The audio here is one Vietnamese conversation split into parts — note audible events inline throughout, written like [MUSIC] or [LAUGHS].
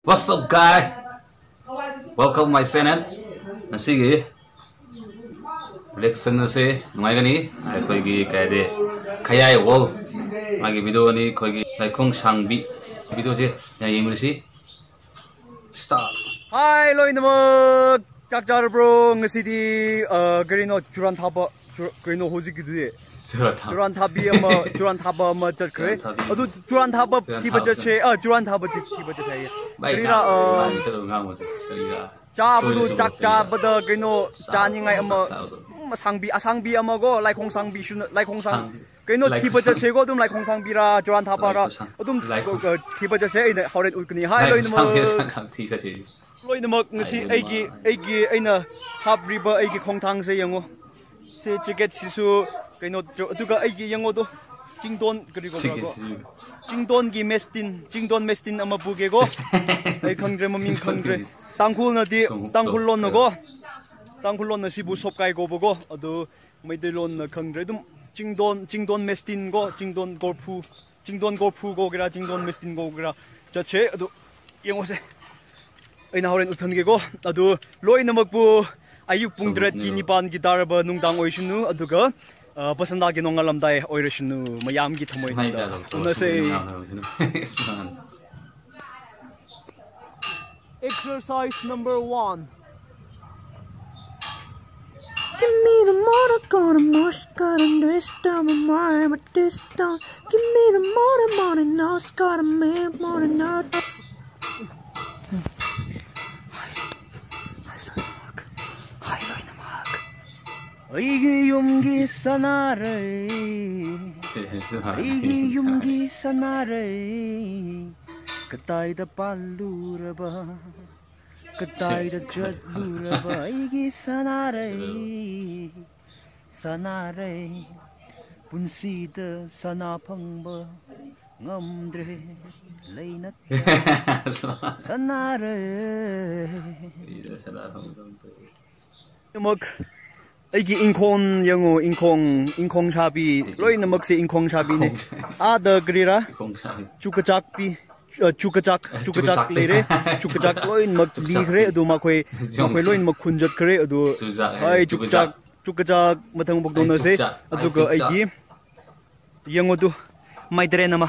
What's up guys? Welcome my channel. ꯉꯁꯤꯒꯤ ꯔꯤꯑꯦꯛꯁꯟ ꯑꯁꯤ ꯅꯨꯡꯉꯥꯏꯒꯅꯤ ꯑꯩꯈꯣꯏꯒꯤ ꯀꯩꯗꯤ ꯈꯌꯥꯏ ꯋꯣꯜ ꯃꯥꯒꯤ ꯚꯤꯗꯤꯑꯣꯅꯤ ꯑꯩꯈꯣꯏꯒꯤ ꯂꯩꯈꯣꯡ ꯁꯥꯡꯕꯤ ꯚꯤꯗꯤꯑꯣꯁꯦ ꯌꯦꯡꯂꯨꯁꯤ ꯁ꯭ꯇꯥꯔꯠ 贾贾尔，bro，我写的呃，格里诺珠兰塔巴，格里诺猴子几多的？珠兰塔巴嘛，珠兰塔巴嘛，只格里。阿都珠兰塔巴，提巴只车，呃，珠兰塔巴只提巴只车。格里拉呃，查阿都查查不得，格里诺查尼埃阿嘛，阿桑比阿桑比阿嘛个来空桑比，来空桑，格里诺提巴只车个都来空桑比啦，珠兰塔巴啦，我都提巴只车，后来乌格尼海都么呃。[LAUGHS] ꯂꯣꯏꯅꯃꯛ ꯉꯁꯤ ꯑꯩꯒꯤ ꯑꯩꯒꯤ ꯑꯩꯅ ꯍꯥꯞꯔꯤꯕ ꯑꯩꯒꯤ ꯈꯣꯡꯊꯥꯡꯁꯦ ꯌꯦꯡꯉꯣ ꯁꯤ ꯖꯦꯀꯦꯠꯁꯤꯁꯨ ꯀꯩꯅꯣ ꯑꯗꯨꯒ ꯑꯩꯒꯤ ꯌꯦꯡꯉꯣꯗꯣ ꯆꯤꯡꯗꯣꯟ ꯀꯔꯤ ꯀꯧꯕ꯭ꯔꯥ ꯆꯤꯡꯗꯣꯟꯒꯤ ꯃꯦꯁꯇꯤꯟ ꯆꯤꯡꯗꯣꯟ ꯃꯦꯁꯇꯤꯟ ꯑꯃ ꯄꯨꯒꯦꯀꯣ ꯑꯩ ꯈꯪꯗ꯭ꯔꯦ ꯃꯃꯤꯡ ꯈꯪꯗ꯭ꯔꯦ ꯇꯥꯡꯈꯨꯜꯅꯗꯤ ꯇꯥꯡꯈꯨꯜꯂꯣꯟꯅꯀꯣ ꯇꯥꯡꯈꯨꯜꯂꯣꯟꯅ ꯁꯤꯕꯨ ꯁꯣꯞꯀꯥꯏ ꯀꯧꯕꯀꯣ ꯑꯗꯨ ꯃꯩꯇꯩꯂꯣꯟꯅ ꯈꯪꯗ꯭ꯔꯦ ina horin utan ge go adu loi namak bu ayuk pung dret kini ban gitar ba nung dang oi shinu adu ga pasanda ge nongalam dai oi shinu mayam gi thmoi da na se exercise number 1 Give me the motor, gonna mush, gotta this time of mine, but this time. Give me the motor, morning, now, gotta make morning, no. 이게 용기사 나를. 이게 용기사 나를. 그따위다 빨루라봐 그따위다 젖루라봐 이게 사나를. 사나를. 분시다 사나펑버 ngomdre leinat sanare sanare mok ꯑꯩꯒꯤ ꯏꯪꯈꯣꯜ ꯌꯦꯡꯉꯣ ꯏꯪꯈꯣꯜ ꯏꯪꯈꯣꯜ ꯁꯥꯕꯤ ꯂꯣꯏꯅꯃꯛꯁꯦ ꯏꯪꯈꯣꯜ ꯁꯥꯕꯤꯅꯦ ꯑꯥꯗ ꯀꯔꯤꯔꯥ ꯆꯨꯀꯆꯥꯛꯄꯤ ꯆꯨꯀꯆꯥꯛ ꯆꯨꯀꯆꯥꯛ ꯂꯩꯔꯦ ꯆꯨꯀꯆꯥꯛ ꯂꯣꯏꯅꯃꯛ ꯂꯤꯈ꯭ꯔꯦ ꯑꯗꯨ ꯃꯈꯣꯏ ꯃꯈꯣꯏ ꯂꯣꯏꯅꯃꯛ ꯈꯨꯟꯖꯠꯈ꯭ꯔꯦ ꯑꯗꯨ ꯍꯣꯏ ꯆꯨꯀꯆꯥꯛ ꯆꯨꯀꯆꯥꯛ ꯃꯊꯪ ꯕꯣꯛꯗꯣꯅꯁꯦ ꯑꯗꯨꯒ ꯑꯩꯒꯤ ꯌꯦꯡꯉꯣꯗꯨ ꯃꯩꯇꯔꯦꯟ ꯑꯃ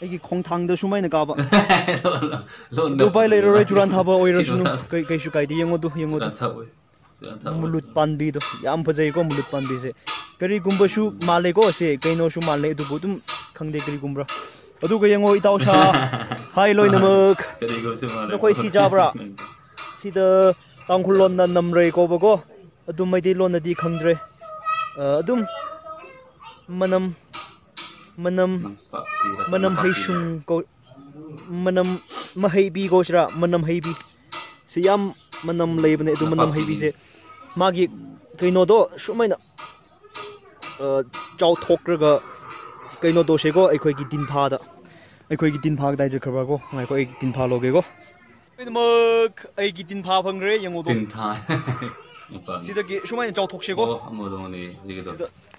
ꯑꯩꯒꯤ ꯈꯣꯡꯊꯥꯡꯗ ꯁꯨꯃꯥꯏꯅ ꯀꯥꯕ ꯎꯄꯥꯏ ꯂꯩꯔꯔꯣꯏ ꯆꯨꯔꯥꯟ ꯊꯥꯕ ꯑꯣꯏꯔꯁꯅꯨ ꯀꯩꯁꯨ ꯀꯥꯏꯗꯦ ꯌꯦꯡꯉꯣꯗꯨ ꯌꯦꯡꯉꯣꯗꯨ ꯃꯨꯂꯨꯠ ꯄꯥꯟꯕꯤꯗꯣ ꯌꯥꯝ ꯐꯖꯩꯀꯣ ꯃꯨꯂꯨꯠ ꯄꯥꯟꯕꯤꯁꯦ ꯀꯔꯤꯒꯨꯝꯕꯁꯨ ꯃꯥꯜꯂꯦꯀꯣ ꯁꯦ ꯀꯩꯅꯣꯁꯨ ꯃꯥꯜꯂꯦ ꯑꯗꯨꯕꯨ ꯑꯗꯨꯝ ꯈꯪꯗꯦ ꯀꯔꯤꯒꯨꯝꯕ꯭ꯔꯥ ꯑꯗꯨꯒ ꯌꯦꯡꯉꯣ ꯏꯇꯥꯎꯁꯥ ꯍꯥꯏ ꯂꯣꯏꯅꯃꯛ ꯅꯈꯣꯏ ꯁꯤ ꯆꯥꯕ꯭ꯔꯥ ꯁꯤꯗ ꯇꯥꯡꯈꯨꯜꯂꯣꯟꯗ ꯅꯝꯔꯩ ꯀꯧꯕꯀꯣ ꯑꯗꯨ ꯃꯩꯇꯩꯂꯣꯟꯗꯗꯤ ꯈꯪꯗ꯭ꯔꯦ ꯑꯗꯨꯝ ꯃꯅꯝ manam manam haisung ko manam mahaybi ko sira manam haybi si yam manam leibne du manam haybi se. Magi kaino do sumaina chau thokraga kaino do se ko aikhoi gi din pha da. Aikhoi gi din pha dai je khaba ko ngai ko ai din pha loge ko mak ai gi din pha phangre yango do. Din tha [LAUGHS] sida gi sumaina chau thok se ko amodong ni igi do.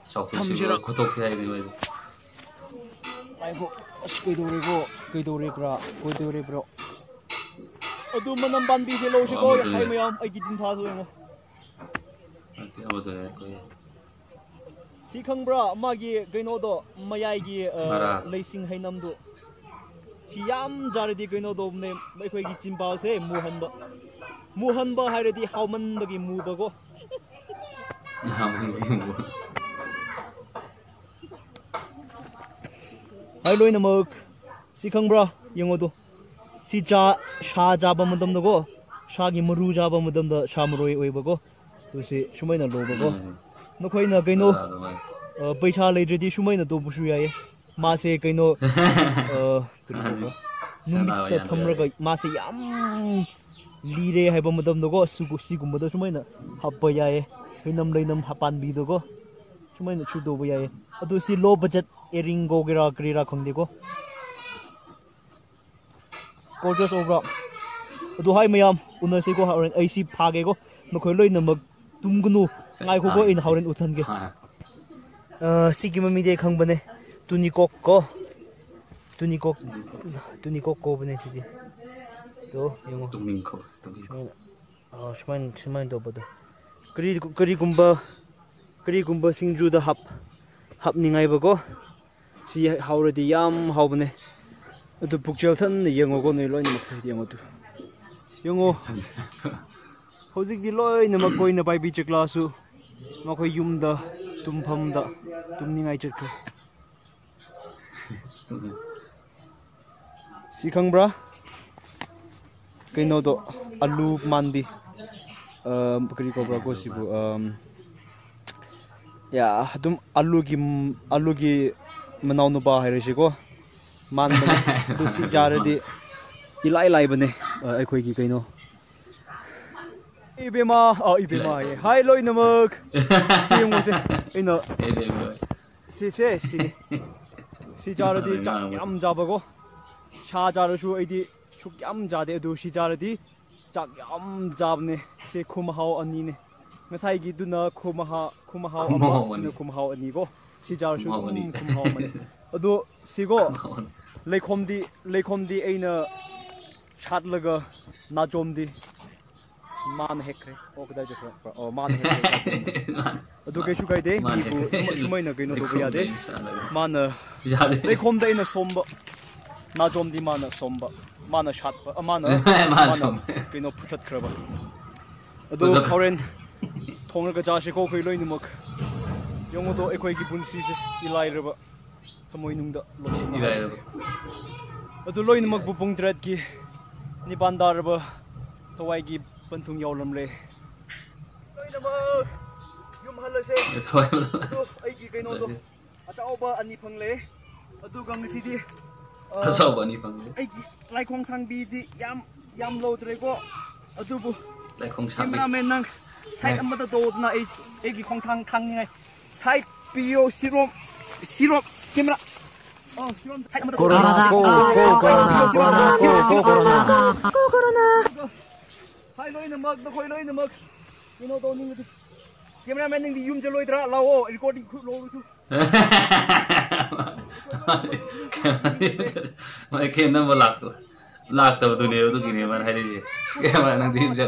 Chau thok se ko khotok thai ni ꯉꯥꯏꯈꯣ ꯑꯁ ꯀꯩꯗꯧꯔꯦꯀꯣ ꯀꯩꯗꯧꯔꯦꯕ꯭ꯔꯥ ꯀꯩꯗꯧꯔꯦꯕ꯭ꯔꯣ ꯑꯗꯨ ꯃꯅꯝ ꯄꯥꯝꯕꯤꯁꯦ ꯂꯧꯁꯤꯀꯣ ꯍꯩ ꯃꯌꯥꯝ ꯑꯩꯒꯤ ꯇꯤꯟꯊꯥꯁꯨ ꯌꯦꯡꯉꯣ ꯁꯤ ꯈꯪꯕ꯭ꯔꯥ ꯃꯥꯒꯤ ꯀꯩꯅꯣꯗꯣ ꯃꯌꯥꯏꯒꯤ ꯂꯩꯁꯤꯡ ꯍꯩꯅꯝꯗꯣ ꯁꯤ ꯌꯥꯝ ꯖꯥꯔꯗꯤ ꯀꯩꯅꯣꯗꯧꯕꯅꯦ ꯑꯩꯈꯣꯏꯒꯤ ꯆꯤꯝꯕꯥꯜꯁꯦ ꯃꯨꯍꯟꯕ ꯃꯨꯍꯟꯕ ꯍꯥꯏꯔꯗꯤ ꯍꯥꯎꯃꯟꯕꯒꯤ ꯃꯨꯕꯀꯣ ꯍꯥꯎꯃꯟꯕꯒꯤ ꯃꯨꯕ ai loi na mok si khang bra yengo do si cha sha ja ba mudam da go sha gi maru ja ba mudam da sha maroi oi ba go to si shumai na lo ba go no khoi na kaino paisa le re di shumai na to bu shu ya ye ma se kaino numit ta thamra ga ma se yam lire hai ba mudam da go su gu si gum da shumai na happa ya ye hinam le nam hapan bi do go shumai na chu do ba ya ye adu si low budget eringo gira 에링곡이라 그리라 건디고 gorgeous over do hai mayam una se go hauren ac phage go nokhoi loi namak tumgnu ngai go go in hauren uthan ge uh, si gi mami de khang bane. Tuni kok ko. Tuni kok tuni kok ko bane si di to yong tumin ko tumin ko. Ah oh, shman shman do bodo. Kari kari gumba kari gumba singju da hap hap ningai ba go ꯁꯤ ꯍꯧꯔꯗꯤ ꯌꯥꯝ ꯍꯧꯕꯅꯦ ꯑꯗꯨ ꯄꯨꯛꯆꯦꯜ ꯊꯟꯅ ꯌꯦꯡꯉꯣꯀꯣ ꯅꯣꯏ ꯂꯣꯏꯅꯃꯛꯁꯦ ꯌꯦꯡꯉꯣ ꯑꯗꯨ ꯌꯦꯡꯉꯣ ꯍꯧꯖꯤꯛꯇꯤ ꯂꯣꯏꯅꯃꯛ ꯀꯣꯏꯅ ꯄꯥꯏꯕꯤ ꯆꯠꯂꯁꯨ ꯃꯈꯣꯏ ꯌꯨꯝꯗ ꯇꯨꯝꯐꯝꯗ ꯇꯨꯝꯅꯤꯡꯉꯥꯏ ꯆꯠꯈ꯭ꯔꯦ ꯁꯤ ꯈꯪꯕ꯭ꯔꯥ ꯀꯩꯅꯣꯗꯣ ꯑꯂꯨ ꯃꯥꯟꯕꯤ ꯀꯔꯤ ꯀꯧꯕ꯭ꯔꯥ ꯀꯣ ꯁꯤꯕꯨ ꯌꯥ ꯑꯗꯨꯝ ꯑꯂꯨꯒꯤ ꯑꯂꯨꯒꯤ ꯃꯅꯥꯎꯅꯨꯄꯥ ꯍꯥꯏꯔꯁꯤꯀꯣ ꯃꯥꯟꯕꯅꯦ [LAUGHS] ꯑꯗꯨ ꯁꯤ ꯆꯥꯔꯗꯤ ꯏꯂꯥꯏ ꯂꯥꯏꯕꯅꯦ ꯑꯩꯈꯣꯏꯒꯤ ꯀꯩꯅꯣ 이베마 아 이베마 예 하이 로이너먹 시용모세 이너 시세 시 시자르디 짱 잡아고 샤자르슈 이디 축얌 자데 두 시자르디 짝얌 잡네 시 쿠마하오 아니네 si jarsu um kum ho mani [LAUGHS] adu sigo leikhom di leikhom di aina chat laga na jom di. Man hekre o kada jo o man hekre [LAUGHS] adu ke shukai de ki shumai na gaino do ya de. man eh, leikhom da ina somba na jom di man eh, somba man eh, chat man [LAUGHS] man gaino putat kraba adu horen thongra ka jashe ko koi loinimok ꯌꯦꯡꯉꯨꯗꯣ ꯑꯩꯈꯣꯏꯒꯤ ꯄꯨꯟꯁꯤꯁꯦ ꯏꯂꯥꯏꯔꯕ ꯊꯃꯣꯏꯅꯨꯡꯗ ꯂꯣꯠꯁꯤꯟꯅ ꯑꯗꯨ ꯂꯣꯏꯅꯃꯛꯄꯨ ꯄꯨꯡ ꯇꯔꯦꯠꯀꯤ ꯅꯤꯄꯥꯟ ꯇꯥꯔꯕ ꯊꯋꯥꯏꯒꯤ ꯄꯟꯊꯨꯡ ꯌꯥꯎꯂꯝꯂꯦ ꯂꯣꯏꯅꯃꯛ ꯌꯨꯝ ꯍꯜꯂꯁꯦ ꯑꯗꯨ ꯑꯩꯒꯤ ꯀꯩꯅꯣꯗꯣ ꯑꯆꯧꯕ ꯑꯅꯤ ꯐꯪꯂꯦ ꯑꯗꯨꯒ ꯉꯁꯤꯗꯤ ꯑꯆꯧꯕ ꯑꯅꯤ ꯐꯪꯂꯦ ꯑꯩꯒꯤ ꯂꯥꯏꯈꯣꯡ ꯁꯥꯡꯕꯤꯗꯤ ꯌꯥꯝ ꯌꯥꯝ ꯂꯧꯗ꯭ꯔꯦꯀꯣ ꯑꯗꯨꯕꯨ ꯂꯥꯏꯈꯣꯡ ꯁꯥꯡꯕꯤ ꯀꯦꯃꯦꯔꯥꯃꯦꯟ ꯅꯪ ꯁꯥꯏꯠ ꯑꯃꯗ ꯇꯧꯗꯅ ꯑꯩ ꯑꯩꯒꯤ ꯈꯣꯡꯊꯥꯡ ꯊꯥꯡꯅꯤꯡꯉꯥꯏ 最強白、白、木村。コロナだ、コロナ、コロナ、コロナ、コロナ、コロナ。はい、ロイのマーク、どこへロイのマーク。You know, don't need to. Cameraman in the Yum Jaloy Dra, Lao, recording, Lao, too. मलाई के नम्बर लाग्दो लाग्दो दुनियाँ त किने भन्दाखेरि के भन्नु दिन्छ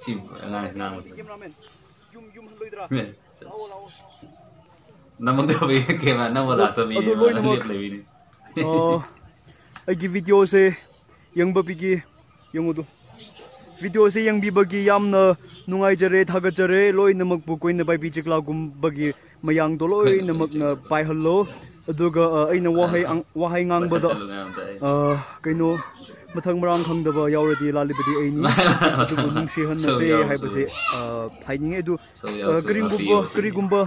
Steve, langit na ako. Naman daw yung kema na wala to video. Wala live live ini. Oh. Agi video se yang babigi yang udo. Video se yang bibagi yam na nungai jare thaga jare loi na magpukoy na bai bijik lagum bagi mayang do loi na mag na pai hello. aduga aina wahai wahai ngang bada kaino mathang marang khang da ba yauradi lalibadi aini aduga nungshi han na se hai ba se phaining edu kring gumba kri gumba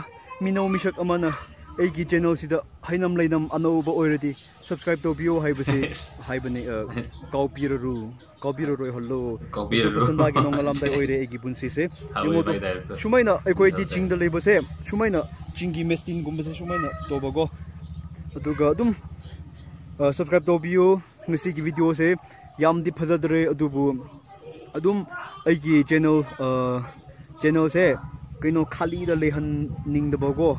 minau mishak amana ai gi channel sida hainam leinam anova oiradi subscribe to bio hai ba se hai bane kau pira ru kau pira roi hollo kau pira ru pasanda gi nongalam dai oire ai gi bunsi se yumo shumaina ai koi di ching da lebo se shumaina chingi mestin gumba se shumaina tobago aduga adum uh, subscribe to view ngasi ki video se yam di phajadre adubu adum ai ki channel uh, channel se kaino khali da lehan ning da bogo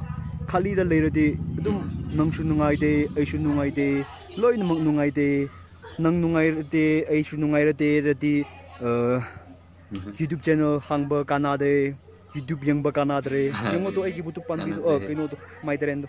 khali da leradi adum nang shu nungai de ai shu nungai de loi namak nungai de nang nungai de ai shu nungai de radi uh, mhm. YouTube channel hangba kanade YouTube yang bakana dre [LAUGHS] yang to ai ki butuh pandi oh kaino to mai terendo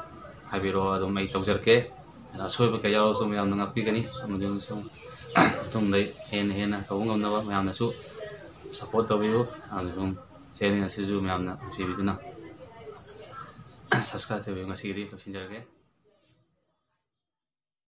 ꯍꯥꯏꯕꯤꯔꯛꯑꯣ ꯑꯗꯨꯝ ꯑꯩ ꯇꯧꯖꯔꯛꯀꯦ ꯑꯁꯣꯏꯕ ꯀꯌꯥ ꯌꯥꯎꯔꯁꯨ ꯃꯌꯥꯝꯅ ꯉꯥꯛꯄꯤꯒꯅꯤ ꯑꯃꯁꯨꯡ ꯃꯇꯨꯡꯗ ꯍꯦꯟꯅ ꯍꯦꯟꯅ ꯇꯧꯕ ꯉꯝꯅꯕ ꯃꯌꯥꯝꯅꯁꯨ ꯁꯞꯄꯣꯔꯠ ꯇꯧꯕꯤꯌꯨ ꯑꯃꯁꯨꯡ ꯆꯦꯅꯦꯜ ꯑꯁꯤꯁꯨ ꯃꯌꯥꯝꯅ ꯅꯨꯡꯁꯤꯕꯤꯗꯨꯅ ꯁꯕꯁꯀ꯭ꯔꯥꯏꯕ ꯇꯧꯕꯤꯌꯨ ꯉꯁꯤꯒꯤꯗꯤ ꯂꯣꯏꯁꯤꯟꯖꯔꯒꯦ